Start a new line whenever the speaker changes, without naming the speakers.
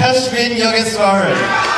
Kashvin Yogeswaran.